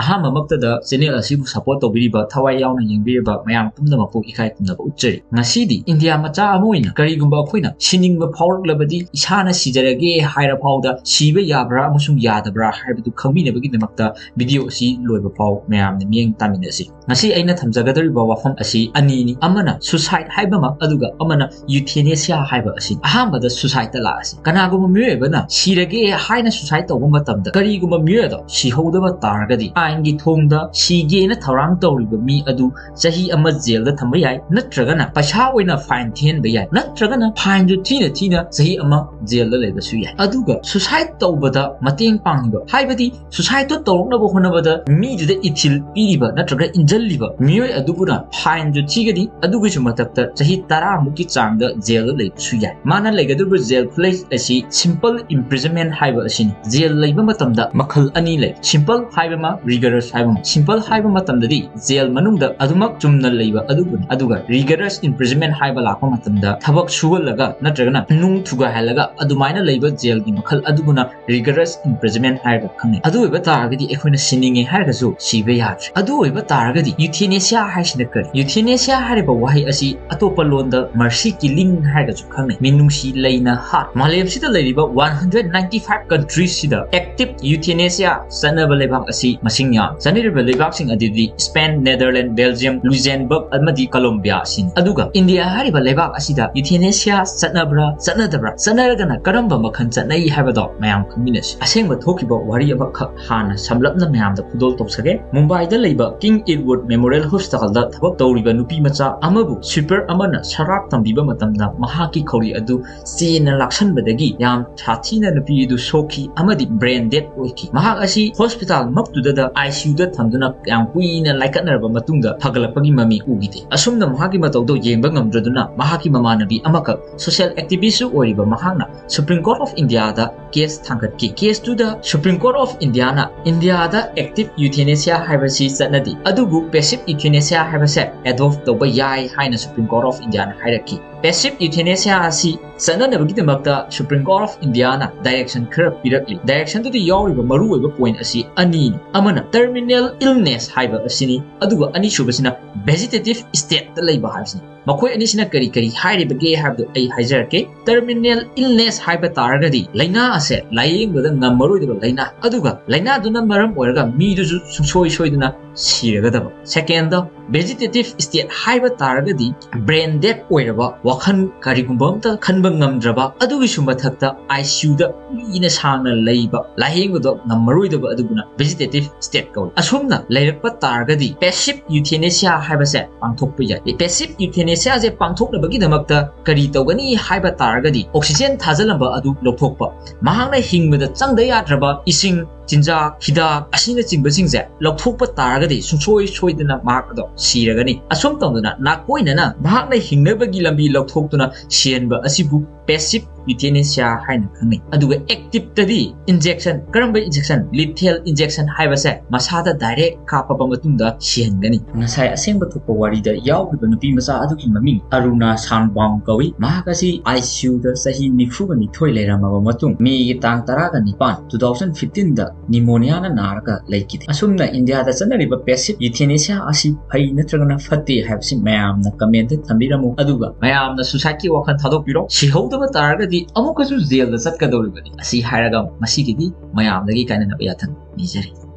ꯑꯍꯥꯟꯕꯃꯛꯇꯗ channel ꯑꯁꯤꯕꯨ support ꯇꯧꯕꯤꯔꯤꯕ ꯊꯋꯥꯏ ꯌꯥꯎꯅ ꯌꯦꯡꯕꯤꯔꯤꯕ ꯃꯌꯥꯝ ꯄꯨꯝꯅꯃꯛꯄꯨ ꯏꯀꯥꯏ ꯈꯨꯝꯅꯕ ꯎꯠꯆꯔꯤ ꯉꯁꯤꯗꯤ ꯏꯟꯗꯤꯌꯥ ꯃꯆꯥ ꯑꯃ ꯑꯣꯏꯅ ꯀꯔꯤꯒꯨꯝꯕ ꯑꯩꯈꯣꯏꯅ ꯁꯤꯅꯤꯡꯕ ꯐꯥꯎꯔꯛꯂꯕꯗꯤ ꯏꯁꯥꯅ ꯁꯤꯖꯔꯒꯦ ꯍꯥꯏꯔ ꯐꯥꯎꯗ ꯁꯤꯕ ꯌꯥꯕ꯭ꯔꯥ ꯑꯃꯁꯨꯡ ꯌꯥꯗꯕ꯭ꯔꯥ ꯍꯥꯏꯕꯗꯨ ꯈꯪꯕꯤꯅꯕꯒꯤꯗꯃꯛꯇ ꯚꯤꯗꯤꯑꯣ ꯑꯁꯤ ꯂꯣꯏꯕ ꯐꯥꯎ ꯃꯌꯥꯝꯅ ꯃꯤꯠꯌꯦꯡ ꯇꯥꯃꯤꯟꯅꯁꯤ ꯉꯁꯤ ꯑꯩꯅ ꯊꯝꯖꯒꯗꯧꯔꯤꯕ ꯋꯥꯐꯝ ꯑꯁꯤ ꯑꯅꯤꯅꯤ ꯑꯃꯅ ꯁꯨꯁꯥꯏꯠ ꯍꯥꯏꯕ ꯑꯃ ꯑꯗꯨꯒ ꯑꯃꯅ ꯌꯨꯊꯦꯅꯦꯁꯤꯌꯥ ꯍꯥꯏꯕ ꯑꯁꯤ ꯑꯍꯥꯟꯕꯗ ꯁꯨꯁꯥꯏꯠꯇ ꯂꯥꯛꯑꯁꯤ ꯀꯅꯥꯒꯨꯝꯕ ꯃꯤꯑꯣꯏꯕꯅ ꯁꯤꯔꯒꯦ ꯍꯥꯏꯅ ꯁꯨꯁꯥꯏꯠ ꯇꯧꯕ ꯃꯇꯝꯗ ꯀꯔꯤꯒꯨꯝꯕ ꯃꯤꯑꯣꯏ ꯑꯗꯣ ꯁꯤꯍꯧꯗꯕ ꯇꯥꯔꯒꯗꯤ ꯑꯥꯏꯟꯒꯤ ꯊꯣꯡꯗ ꯁꯤꯒꯦꯅ ꯊꯧꯔꯥꯡ ꯇꯧꯔꯤꯕ ꯃꯤ ꯑꯗꯨ ꯆꯍꯤ ꯑꯃ ꯖꯦꯜꯗ ꯊꯝꯕ ꯌꯥꯏ ꯅꯠꯇ꯭ꯔꯒꯅ ꯄꯩꯁꯥ ꯑꯣꯏꯅ ꯐꯥꯏꯟ ꯊꯤꯍꯟꯕ ꯌꯥꯏ ꯅꯠꯇ꯭ꯔꯒꯅ ꯐꯥꯏꯟꯗꯨ ꯊꯤꯅ ꯊꯤꯅ ꯆꯍꯤ ꯑꯃ ꯖꯦꯜꯗ ꯂꯩꯕꯁꯨ ꯌꯥꯏ ꯑꯗꯨꯒ ꯁꯨꯁꯥꯏꯠ ꯇꯧꯕꯗ ꯃꯇꯦꯡ ꯄꯥꯡꯉꯤꯕ ꯍꯥꯏꯕꯗꯤ ꯁꯨꯁꯥꯏꯠꯇꯣ ꯇꯧꯔꯛꯅꯕ ꯍꯣꯠꯅꯕꯗ ꯃꯤꯗꯨꯗ ꯏꯊꯤꯜ ꯄꯤꯔꯤꯕ ꯅꯠꯇ꯭ꯔꯒ ꯏꯟꯖꯜꯂꯤꯕ ꯃꯤꯑꯣꯏ ꯑꯗꯨꯕꯨꯅ ꯐꯥꯏꯟꯗꯨ ꯊꯤꯒꯅꯤ ꯑꯗꯨꯒꯤꯁꯨ ꯃꯊꯛꯇ ꯆꯍꯤ ꯇꯔꯥꯃꯨꯛꯀꯤ ꯆꯥꯡꯗ ꯖꯦꯜꯗ ꯂꯩꯕꯁꯨ ꯌꯥꯏ ꯃꯥꯅ ꯂꯩꯒꯗꯧꯔꯤꯕ ꯖꯦꯜ ꯈꯨꯂꯩ ꯑꯁꯤ ꯁꯤꯝꯄꯜ ꯏꯝꯄ꯭ꯔꯤꯖꯟꯃꯦꯟ ꯍꯥꯏꯕ ꯑꯁꯤꯅꯤ ꯖꯦꯜ ꯂꯩꯕ ꯃꯇꯝꯗ ꯃꯈꯜ ꯑꯅꯤ ꯂꯩ ꯁꯤꯝꯄꯜ ꯍꯥꯏꯕ ꯑꯃ ꯔꯤꯒꯔꯁ ꯍꯥꯏꯕ ꯑꯃ ꯁꯤꯝꯄꯜ ꯍꯥꯏꯕ ꯃꯇꯝꯗꯗꯤ ꯖꯦꯜ ꯃꯅꯨꯡꯗ ꯑꯗꯨꯃꯛ ꯆꯨꯝꯅ ꯂꯩꯕ ꯑꯗꯨꯕꯨꯅꯤ ꯑꯗꯨꯒ ꯔꯤꯒꯔꯁ ꯏꯝꯄ꯭ꯔꯤꯖꯟꯃꯦꯟ ꯍꯥꯏꯕ ꯂꯥꯛꯄ ꯃꯇꯝꯗ ꯊꯕꯛ ꯁꯨꯍꯜꯂꯒ ꯅꯠꯇ꯭ꯔꯒꯅ ꯅꯨꯡ ꯊꯨꯒꯥꯏꯍꯜꯂꯒ ꯑꯗꯨꯃꯥꯏꯅ ꯂꯩꯕ ꯖꯦꯜꯒꯤ ꯃꯈꯜ ꯑꯗꯨꯕꯨꯅ ꯔꯤꯒꯔꯁ ꯏꯝꯄ꯭ꯔꯤꯖꯟꯃꯦꯟ ꯍꯥꯏꯔꯒ ꯈꯪꯅꯩ ꯑꯗꯨ ꯑꯣꯏꯕ ꯇꯥꯔꯒꯗꯤ ꯑꯩꯈꯣꯏꯅ ꯁꯤꯅꯤꯡꯉꯦ ꯍꯥꯏꯔꯒꯁꯨ ꯁꯤꯕ ꯌꯥꯗ꯭ꯔꯦ ꯑꯗꯨ ꯑꯣꯏꯕ ꯇꯥꯔꯒꯗꯤ ꯌꯨꯊꯦꯅꯦꯁꯤꯌꯥ ꯍꯥꯏꯁꯤꯅ ꯀꯔꯤ ꯌꯨꯊꯦꯅꯦꯁꯤꯌా ꯍꯥꯏꯔꯤꯕ ꯋꯥꯍꯩ ꯑꯁꯤ ꯑꯇꯣꯞꯄ ꯂꯣꯟꯗ ꯃꯔꯁꯤ ꯀꯤꯂꯤꯡ ꯍꯥꯏꯔꯒꯁꯨ ꯈꯪꯅꯩ ꯃꯤꯅꯨꯡꯁꯤ ꯂꯩꯅ ꯍꯥꯠ ꯃꯥꯂꯦꯝꯁꯤꯗ ꯂꯩꯔꯤꯕ 195 ꯀꯟꯇ꯭ꯔꯤꯁꯤꯗ ꯑꯦꯛꯇꯤꯞ ꯌꯨꯊꯦꯅꯦꯁꯤꯌꯥ ꯆꯠꯅꯕ ꯂꯩꯕꯥꯛ ꯑꯁꯤ ꯃꯁꯤꯡ ꯌꯥꯝ ꯆꯠꯅꯔꯤꯕ ꯂꯩꯕꯥꯛꯁꯤꯡ ꯑꯗꯨꯗꯤ ꯁ꯭ꯄꯦꯟ ꯅꯦꯗꯔꯂꯦꯟ ꯕꯦꯜꯖꯤꯌꯝ ꯂꯨꯖꯦꯟꯕꯔg ꯑꯃꯗꯤ ꯀꯣꯂꯣꯝꯕꯤꯌꯥ ꯑꯁꯤꯅꯤ ꯑꯗꯨꯒ ꯏꯟꯗꯤꯌꯥ ꯍꯥꯏꯔꯤꯕ ꯂꯩꯕꯥꯛ ꯑꯁꯤꯗ ꯌꯨꯊꯦꯅꯦꯁꯤꯌꯥ ꯆꯠꯅꯕ꯭ꯔꯥ ꯆꯠꯅꯗꯕ꯭ꯔꯥ ꯆꯠꯅꯔꯒꯅ ꯀꯔꯝꯕ ꯃꯈꯜ ꯆꯠꯅꯩ ꯍꯥꯏꯕꯗꯣ ꯃꯌꯥꯝ ꯈꯪꯃꯤꯟꯅꯁꯤ ꯑꯁꯦꯡꯕ ꯊꯣꯛꯈꯤꯕ ꯋꯥꯔꯤ ꯑꯃꯈꯛ ꯍꯥꯟꯅ ꯁꯝꯂꯞꯅ ꯃꯌꯥꯝꯗ ꯈꯨꯗꯣꯜ ꯇꯧꯖꯒꯦ ꯃꯨꯝꯕꯥꯏꯗ ꯂꯩꯕ ꯀꯤꯡ ꯏꯔꯋꯨꯗ ꯃꯦꯃꯣꯔꯤꯌꯦꯜ ꯍꯣꯁꯄꯤꯇꯥꯜꯗ ꯊꯕꯛ ꯇꯧꯔꯤꯕ ꯅꯨꯄꯤ ꯃꯆꯥ ꯑꯃꯕꯨ ꯁ꯭ꯋꯤꯄꯔ ꯑꯃꯅ ꯁꯔꯥꯛ ꯇꯝꯕꯤꯕ ꯃꯇꯝꯗ ꯃꯍꯥꯛꯀꯤ ꯈꯧꯔꯤ ꯑꯗꯨ ꯆꯦꯅ ꯂꯥꯛꯁꯟꯕꯗꯒꯤ ꯌꯥꯝ ꯁꯥꯊꯤꯅ ꯅꯨꯄꯤ ꯑꯗꯨ ꯁꯣꯛꯈꯤ ꯑꯃꯗꯤ ꯕ꯭ꯔꯦꯟ ꯗꯦꯗ ꯑꯣꯏꯈꯤ ꯃꯍꯥꯛ ꯑꯁꯤ ꯍꯣꯁꯄꯤꯇꯥꯜ ꯃꯛꯇꯨꯗ ꯑꯥꯏꯁꯤꯌꯨꯗ ꯊꯝꯗꯨꯅ ꯌꯥꯝ ꯀꯨꯏꯅ ꯂꯥꯏꯀꯠꯅꯔꯕ ꯃꯇꯨꯡꯗ ꯐꯒꯠꯂꯛꯄꯒꯤ ꯃꯃꯤ ꯎꯈꯤꯗꯦ ꯑꯁꯨꯝꯅ ꯃꯍꯥꯛꯀꯤ ꯃꯇꯧꯗꯣ ꯌꯦꯡꯕ ꯉꯝꯗ꯭ꯔꯗꯨꯅ ꯃꯍꯥꯛꯀꯤ ꯃꯃꯥꯟꯅꯕꯤ ꯑꯃꯈꯛ ꯁꯣꯁꯤꯌꯦꯜ ꯑꯦꯛꯇꯤꯚꯤꯁꯁꯨ ꯑꯣꯏꯔꯤꯕ ꯃꯍꯥꯛꯅ ꯁꯨꯄ꯭ꯔꯤꯝ ꯀꯣꯔꯠ ꯑꯣꯐ ꯏꯟꯗꯤꯌꯥꯗ ꯀꯦꯁ ꯊꯥꯡꯒꯠꯈꯤ ꯀꯦꯁꯇꯨꯗ ꯁꯨꯄ꯭ꯔꯤꯝ ꯀꯣꯔꯠ ꯑꯣꯐ ꯏꯟꯗꯤꯌꯥꯅ ꯏꯟꯗꯤꯌꯥꯗ ꯑꯦꯛꯇꯤꯚ ꯌꯨꯊꯦꯅꯦꯁꯤꯌꯥ ꯍꯥꯏꯕꯁꯤ ꯆꯠꯅꯗꯦ ꯑꯗꯨꯕꯨ ꯄꯦꯁꯤꯚ ꯌꯨꯊꯦꯅꯦꯁꯤꯌꯥ ꯍꯥꯏꯕꯁꯦ ꯑꯦꯗꯣꯞ ꯇꯧꯕ ꯌꯥꯏ ꯍꯥꯏꯅ ꯁꯨꯄ꯭ꯔꯤꯝ ꯀꯣꯔꯠ ꯑꯣꯐ ꯏꯟꯗꯤꯌꯥꯅ ꯍꯥꯏꯔꯛꯈꯤ ꯄꯦꯁꯤꯞ ꯌꯨꯊꯦꯅꯦꯁꯤꯌꯥ ꯆꯠꯅꯅꯕꯒꯤꯗꯃꯛꯇ ꯁꯨꯄ꯭ꯔꯤꯝ ꯀꯣꯔꯠ ꯑꯣꯐ ꯏꯟꯗꯤꯌꯥꯅ ꯗꯥꯏꯔꯦꯛꯁꯟ ꯈꯔ ꯄꯤꯔꯛꯂꯤ ꯗꯥꯏꯔꯦꯛꯁꯟꯗꯨꯗ ꯌꯥꯎꯔꯤꯕ ꯃꯔꯨꯑꯣꯏꯕ ꯄꯣꯏꯟ ꯑꯁꯤ ꯑꯅꯤꯅꯤ ꯑꯃꯅ ꯇꯔꯃꯤꯅꯦꯜ ꯏꯜꯅꯦꯁ ꯍꯥꯏꯕ ꯑꯁꯤꯅꯤ ꯑꯗꯨꯒ ꯑꯅꯤꯁꯨꯕꯁꯤꯅ ꯚꯦꯖꯤꯇꯦꯇꯤꯚ ꯏꯁꯇꯦꯠꯇ ꯂꯩꯕ ꯍꯥꯏꯕꯁꯤꯅꯤ ꯃꯈꯣꯏ ꯑꯅꯤꯁꯤꯅ ꯀꯔꯤ ꯀꯔꯤ ꯍꯥꯏꯔꯤꯕꯒꯦ ꯍꯥꯏꯕꯗꯨ ꯑꯩ ꯍꯥꯏꯖꯔꯛꯀꯦ ꯇꯔꯃꯤꯅꯦꯜ ꯏꯜꯅꯦꯁ ꯍꯥꯏꯕ ꯇꯥꯔꯒꯗꯤ ꯂꯥꯏꯅꯥ ꯑꯁꯦ ꯂꯥꯏꯌꯦꯡꯕꯗ ꯉꯝꯃꯔꯣꯏꯗꯕ ꯂꯥꯏꯅꯥ ꯑꯗꯨꯒ ꯂꯥꯏꯅꯥꯗꯨꯅ ꯃꯔꯝ ꯑꯣꯏꯔꯒ ꯃꯤꯗꯨꯁꯨ ꯁꯨꯡꯁꯣꯏ ꯁꯣꯏꯗꯅ khanba ngamdraba adugi sumba thakta icu da ina sangna leiba lahengdo ngamaroidaba aduguna vegetative state kaul asumna leirakpa taragadi passive euthanasia haiba se pangthokpa yai passive euthanasia je pangthoknabagi damakta kari tawgani haiba taragadi oxygen thajalamba adu lokthokpa mahangna hingmada changda yadraba ising ꯆꯤꯟꯖꯥꯛ ꯍꯤꯗꯥꯛ ꯑꯁꯤꯅꯆꯤꯡꯕꯁꯤꯡꯁꯦ ꯂꯧꯊꯣꯛꯄ ꯇꯥꯔꯒꯗꯤ ꯁꯨꯡꯁꯣꯏ ꯁꯣꯏꯗꯅ ꯃꯍꯥꯛ ꯑꯗꯣ ꯁꯤꯔꯒꯅꯤ ꯑꯁꯨꯝ ꯇꯧꯗꯅ ꯅꯥꯀꯣꯏꯅꯅ ꯃꯍꯥꯛꯅ ꯍꯤꯡꯅꯕꯒꯤ ꯂꯝꯕꯤ ꯂꯧꯊꯣꯛꯇꯨꯅ ꯁꯤꯍꯟꯕ ꯑꯁꯤꯕꯨ passive लिथेल injection हाइबसे मसादा leramaba matung mi gi tang tara ga nipan 2015 da pneumonia na naraka laikidi asumna india da chanariba passive euthanasia asi phai natragana fatti haibsi mayam na comment thambiramu aduga mayam na suicide ki wakhan thadok piro sihauda targa ꯍꯥꯏꯔꯒꯗꯤ ꯑꯃꯨꯛꯀꯁꯨ ꯖꯦꯜꯗ ꯆꯠꯀꯗꯧꯔꯤꯕꯅꯤ ꯑꯁꯤ ꯍꯥꯏꯔꯒ ꯃꯁꯤꯒꯤꯗꯤ ꯃꯌꯥꯝꯗꯒꯤ ꯀꯥꯏꯅꯅꯕ ꯌꯥꯊꯪ ꯅꯤꯖꯔꯤ